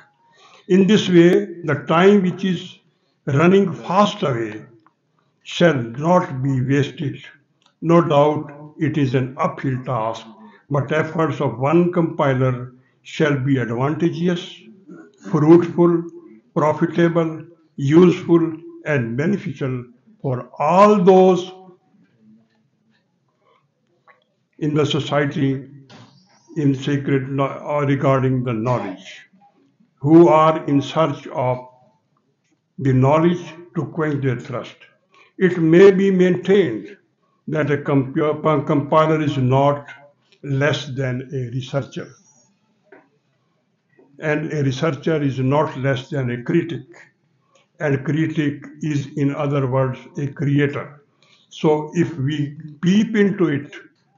In this way, the time which is running fast away shall not be wasted. No doubt it is an uphill task, but efforts of one compiler shall be advantageous, fruitful, profitable, useful, and beneficial for all those in the society in kno- or uh, regarding the knowledge who are in search of the knowledge to quench their thirst. It may be maintained that a comp- compiler is not less than a researcher, and a researcher is not less than a critic, and critic is, in other words, a creator. So, if we peep into it,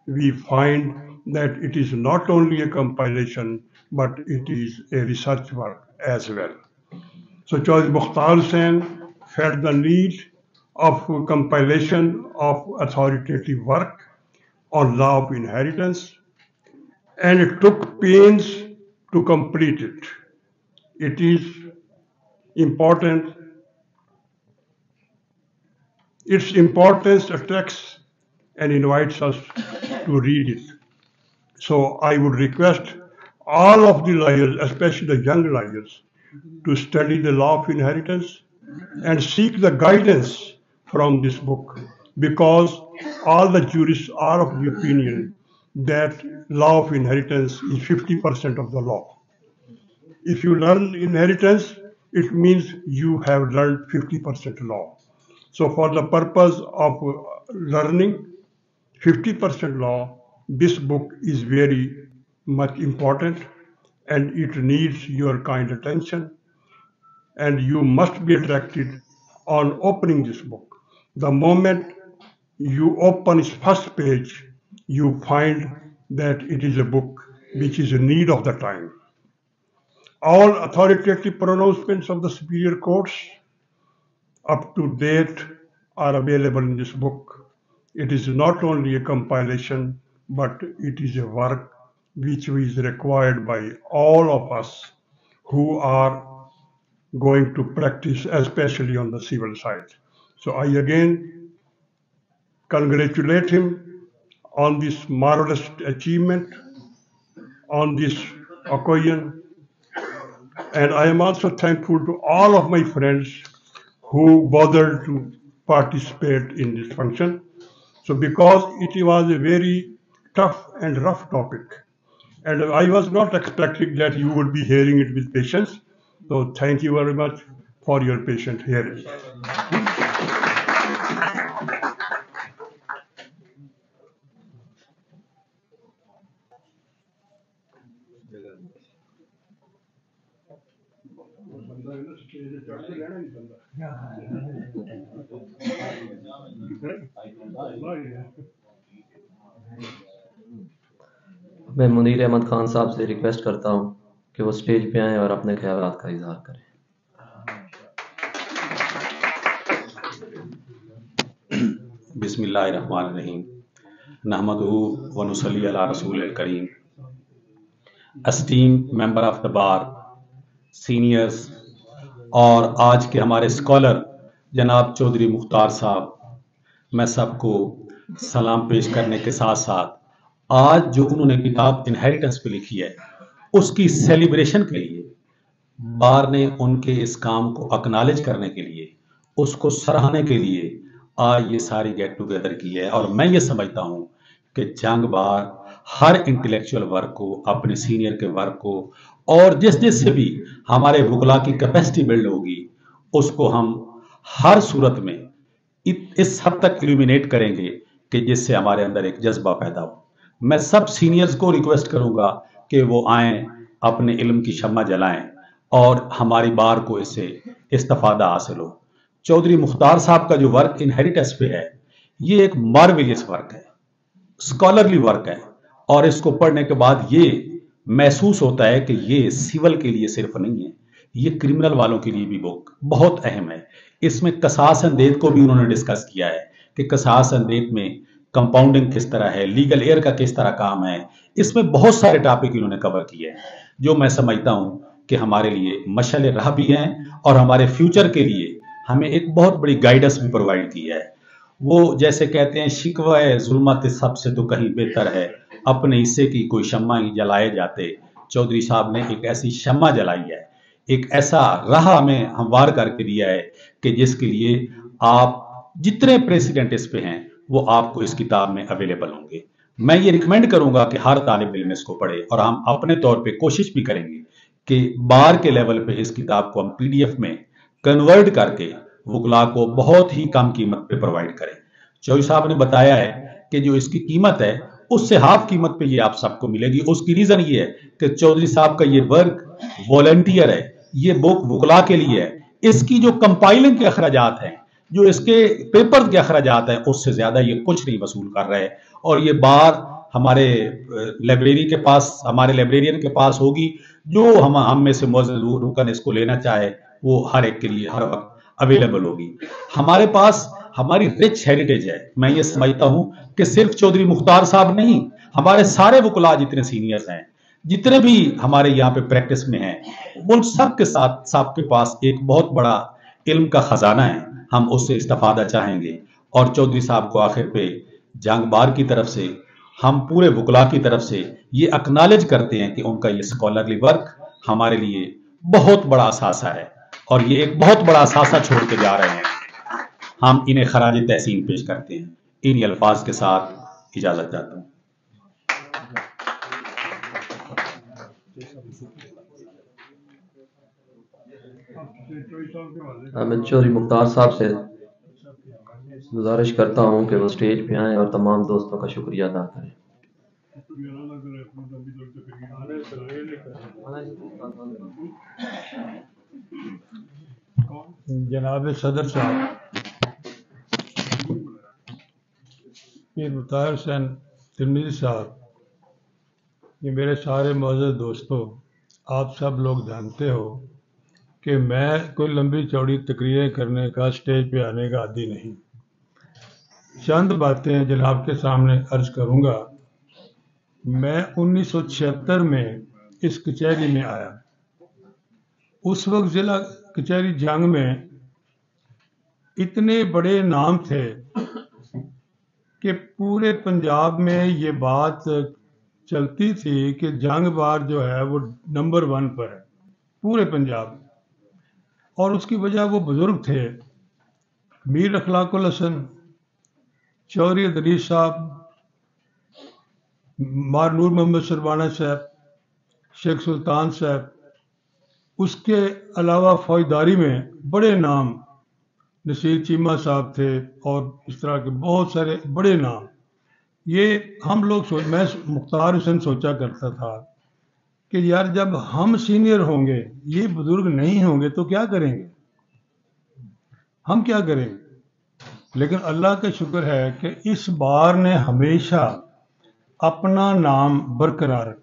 we find that it is not only a compilation, but it is a research work as well. So Chaudhry Mukhtar Hussain felt the need of compilation of authoritative work on law of inheritance and it took pains to complete it. It is important, its importance attracts and invites us to read it. So I would request all of the lawyers, especially the young lawyers, to study the law of inheritance and seek the guidance from this book because all the jurists are of the opinion that law of inheritance is 50% of the law. If you learn inheritance, it means you have learned 50% law. So for the purpose of learning 50% law, this book is very much important and it needs your kind attention and you must be attracted on opening this book. The moment you open its first page, you find that it is a book which is in need of the time. All authoritative pronouncements of the superior courts up to date are available in this book. It is not only a compilation, but it is a work which is required by all of us who are going to practice, especially on the civil side. So I again congratulate him on this marvelous achievement, on this occasion, and I am also thankful to all of my friends who bothered to participate in this function. So because it was a very tough and rough topic, and I was not expecting that you would be hearing it with patience. So thank you very much for your patient hearing. میں منیر احمد خان صاحب سے ریکویسٹ کرتا ہوں کہ وہ سٹیج پہ آئیں اور اپنے خیالات کا اظہار کریں بسم اللہ الرحمن الرحیم۔ نحمدہ و نصلی علی رسول الکریم۔ Esteemed member of the bar, seniors اور آج کے ہمارے اسکالر جناب چودھری مختار صاحب، میں سب کو سلام پیش کرنے کے ساتھ ساتھ آج جو انہوں نے کتاب انہیریٹنس پہ لکھی ہے، اس کی سیلیبریشن کے لیے، بار نے ان کے اس کام کو اکنالج کرنے کے لیے، اس کو سراہنے کے لیے آج یہ ساری گیٹ ٹوگیدر کی ہے اور میں یہ سمجھتا ہوں کہ جنگ بار ہر انٹلیکچوئل ورک کو، اپنے سینئر کے ورک کو اور جس جس سے بھی ہمارے بھکلا کی کیپیسٹی بلڈ ہوگی، اس کو ہم ہر صورت میں اس حد تک ایلومینیٹ کریں گے کہ جس سے ہمارے اندر ایک جذبہ پیدا ہو۔ میں سب سینئرز کو ریکویسٹ کروں گا کہ وہ آئیں، اپنے علم کی شمع جلائیں اور ہماری بار کو اس سے استفادہ حاصل ہو۔ چودھری مختار صاحب کا جو ورک انہیریٹس پہ ہے، یہ ایک مارویلیس ورک ہے سکولرلی ورک ہے۔ اور اس کو پڑھنے کے بعد یہ محسوس ہوتا ہے کہ یہ سیول کے لیے صرف نہیں ہے، یہ کرمنل والوں کے لیے بھی بک بہت اہم ہے۔ اس میں کساس اندیت کو بھی انہوں نے ڈسکس کیا ہے کہ کساس اندیت میں کمپاؤنڈنگ کس طرح ہے لیگل ایئر کا کس طرح کام ہے۔ اس میں بہت سارے ٹاپک انہوں نے کور کیے ہے جو میں سمجھتا ہوں کہ ہمارے لیے مشعل راہ بھی ہیں اور ہمارے فیوچر کے لیے ہمیں ایک بہت بڑی گائیڈنس بھی پرووائڈ کی ہے۔ وہ جیسے کہتے ہیں، شکوہ ظلمت سب سے تو کہیں بہتر ہے۔ اپنے حصے کی کوئی شمع ہی جلائے جاتے۔ چودھری صاحب نے ایک ایسی شمع جلائی ہے۔ ایک ایسا راہ ہمیں ہموار کر کے دیا ہے کہ جس کے لیے آپ جتنے پریسیڈنٹ اس پہ ہیں، وہ آپ کو اس کتاب میں اویلیبل ہوں گے۔ میں یہ ریکمینڈ کروں گا کہ ہر طالب علم اس کو پڑھے اور ہم اپنے طور پہ کوشش بھی کریں گے کہ بار کے لیول پہ اس کتاب کو ہم پی ڈی ایف میں کنورٹ کر کے وکلا کو بہت ہی کم قیمت پہ پروائیڈ کریں چوہی صاحب نے بتایا ہے کہ جو اس کی قیمت ہے، اس سے ہاف قیمت پہ یہ آپ سب کو ملے گی۔ اس کی ریزن یہ ہے کہ چودھری صاحب کا یہ ورک وولنٹیئر ہے، یہ بک وکلا کے لیے ہے۔ اس کی جو کمپائلنگ کے اخراجات ہیں، جو اس کے پیپر کے اخراجات ہیں، اس سے زیادہ یہ کچھ نہیں وصول کر رہے۔ اور یہ بار ہمارے لائبریری کے پاس، ہمارے لائبریرین کے پاس ہوگی، جو ہم ہم میں سے موزن رکن اس کو لینا چاہے۔ وہ ہر ایک کے لیے ہر وقت اویلیبل ہوگی۔ ہمارے پاس ہماری رچ ہیریٹیج ہے۔ میں یہ سمجھتا ہوں کہ صرف چودھری مختار صاحب نہیں، ہمارے سارے وکلا جتنے سینئرز ہیں، جتنے بھی ہمارے یہاں پہ پریکٹس میں ہیں، ان سب کے ساتھ صاحب کے پاس ایک بہت بڑا علم کا خزانہ ہے۔ ہم اس سے استفادہ چاہیں گے۔ اور چودھری صاحب کو آخر پہ جانگ بار کی طرف سے، ہم پورے وکلا کی طرف سے یہ اکنالج کرتے ہیں کہ ان کا یہ اسکالرلی ورک ہمارے لیے بہت بڑا اثاثہ ہے۔ اور یہ ایک بہت بڑا اثاثہ چھوڑ کے جا رہے ہیں۔ ہم انہیں خراج تحسین پیش کرتے ہیں۔ انہی الفاظ کے ساتھ اجازت جاتا ہوں۔ ہاں، میں چوری مختار صاحب سے گزارش کرتا ہوں کہ وہ سٹیج پہ آئیں اور تمام دوستوں کا شکریہ ادا کریں۔ جناب صدر صاحب پیر مطاہر حسین ترمیری صاحب، یہ میرے سارے معذر دوستوں آپ سب لوگ جانتے ہو کہ میں کوئی لمبی چوڑی تقریریں کرنے کا، سٹیج پہ آنے کا عادی نہیں۔ چند باتیں جناب کے سامنے عرض کروں گا۔ میں انیس سو چھہتر میں اس کچہری میں آیا۔ اس وقت ضلع کچہری جنگ میں اتنے بڑے نام تھے کہ پورے پنجاب میں یہ بات چلتی تھی کہ جنگ بار جو ہے وہ نمبر ون پر ہے، پورے پنجاب میں۔ اور اس کی وجہ وہ بزرگ تھے، میر اخلاق الحسن چوری دلی صاحب، مار نور محمد سربانہ صاحب، شیخ سلطان صاحب اس کے علاوہ فوجداری میں بڑے نام نصیر چیمہ صاحب تھے اور اس طرح کے بہت سارے بڑے نام۔ یہ ہم لوگ سوچ میں مختار حسین سوچا کرتا تھا کہ یار جب ہم سینئر ہوں گے، یہ بزرگ نہیں ہوں گے تو کیا کریں گے؟ ہم کیا کریں گے؟ لیکن اللہ کا شکر ہے کہ اس بار نے ہمیشہ اپنا نام برقرار رکھا۔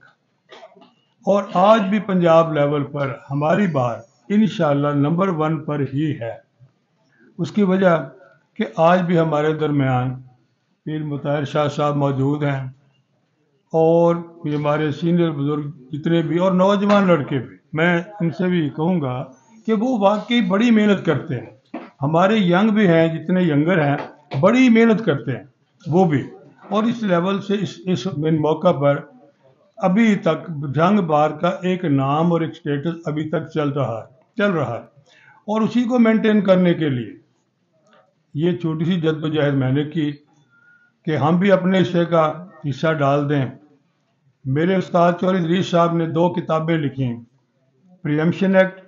اور آج بھی پنجاب لیول پر ہماری بار انشاءاللہ نمبر ون پر ہی ہے۔ اس کی وجہ کہ آج بھی ہمارے درمیان پیر متحر شاہ صاحب موجود ہیں اور ہمارے سینئر بزرگ جتنے بھی اور نوجوان لڑکے بھی، میں ان سے بھی کہوں گا کہ وہ واقعی بڑی محنت کرتے ہیں۔ ہمارے ینگ بھی ہیں، جتنے ینگر ہیں، بڑی محنت کرتے ہیں، وہ بھی۔ اور اس لیول سے اس اس موقع پر ابھی تک جنگ بار کا ایک نام اور ایک سٹیٹس ابھی تک چل رہا ہے، چل رہا ہے۔ اور اسی کو مینٹین کرنے کے لیے یہ چھوٹی سی جد بجاہد میں نے کی کہ ہم بھی اپنے حصے کا حصہ ڈال دیں۔ میرے استاد چوری دریش صاحب نے دو کتابیں لکھی پریمشن ایکٹ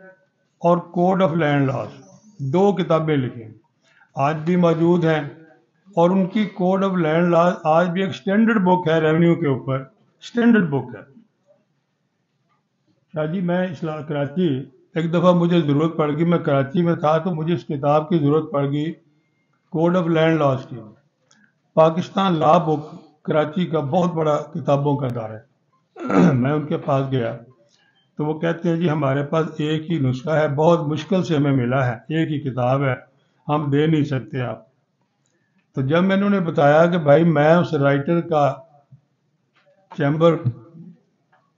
اور کوڈ آف لینڈ لاس دو کتابیں لکھی آج بھی موجود ہیں اور ان کی کوڈ آف لینڈ لاس آج بھی ایک سٹینڈرڈ بک ہے ریونیو کے اوپر۔ اسٹینڈرڈ بک ہے۔ شاہ جی میں اسلام کراچی، ایک دفعہ مجھے ضرورت پڑ گئی، میں کراچی میں تھا تو مجھے اس کتاب کی ضرورت پڑ گئی۔ کوڈ آف لینڈ لاس کی پاکستان لا بک کراچی کا بہت بڑا کتابوں کا ادارہ ہے۔ میں ان کے پاس گیا۔ تو وہ کہتے ہیں جی ہمارے پاس ایک ہی نسخہ ہے، بہت مشکل سے ہمیں ملا ہے، ایک ہی کتاب ہے، ہم دے نہیں سکتے آپ۔ تو جب میں انہوں نے بتایا کہ بھائی، میں اس رائٹر کا چیمبر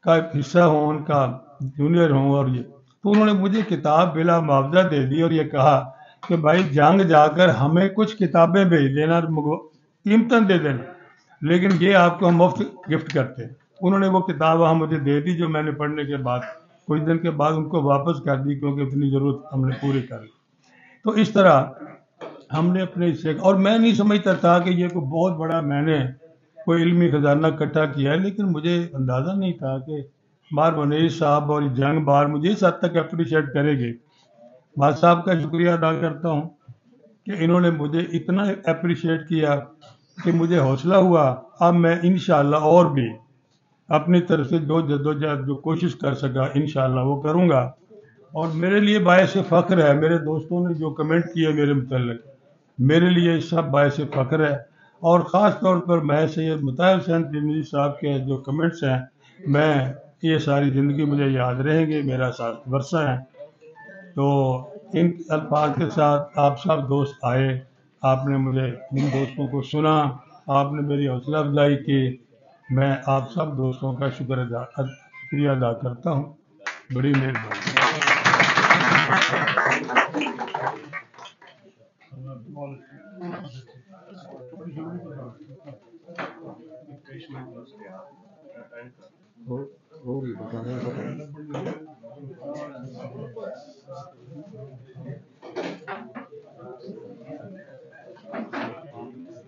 کا حصہ ہوں، ان کا جونیئر ہوں اور یہ۔ تو انہوں نے مجھے کتاب بلا معاوضہ دے دی اور یہ کہا کہ بھائی جنگ جا کر ہمیں کچھ کتابیں بھیج دینا قیمتاً دے دینا۔ لیکن یہ آپ کو ہم مفت گفٹ کرتے ہیں۔ انہوں نے وہ کتاب وہاں مجھے دے دی جو میں نے پڑھنے کے بعد، کچھ دن کے بعد ان کو واپس کر دی کیونکہ اتنی ضرورت ہم نے پوری کر لی۔ تو اس طرح ہم نے اپنے حصے اور میں نہیں سمجھتا تھا کہ یہ کوئی بہت بڑا میں نے کوئی علمی خزانہ اکٹھا کیا ہے، لیکن مجھے اندازہ نہیں تھا کہ بار منیش صاحب اور جنگ بار مجھے اس حد تک اپریشیٹ کرے گے بات صاحب کا شکریہ ادا کرتا ہوں کہ انہوں نے مجھے اتنا اپریشیٹ کیا کہ مجھے حوصلہ ہوا۔ اب میں انشاءاللہ اور بھی اپنی طرف سے جو جدوجہد، جو کوشش کر سکا، انشاءاللہ وہ کروں گا۔ اور میرے لیے باعث فخر ہے۔ میرے دوستوں نے جو کمنٹ کیے میرے متعلق، میرے لیے سب باعث فخر ہے۔ اور خاص طور پر میں سید مطالع حسین تیمیزی صاحب کے جو کمنٹس ہیں، میں یہ ساری زندگی مجھے یاد رہیں گے، میرا ساتھ ورثہ ہے تو ان الفاظ کے ساتھ آپ سب دوست آئے، آپ نے مجھے ان دوستوں کو سنا، آپ نے میری حوصلہ افزائی کی۔ میں آپ سب دوستوں کا شکر ادا، شکریہ ادا کرتا ہوں۔ بڑی مہربانی۔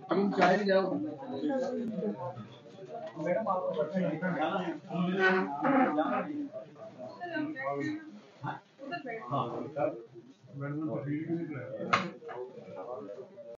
تم چاہے جاؤ میڈم آپ کو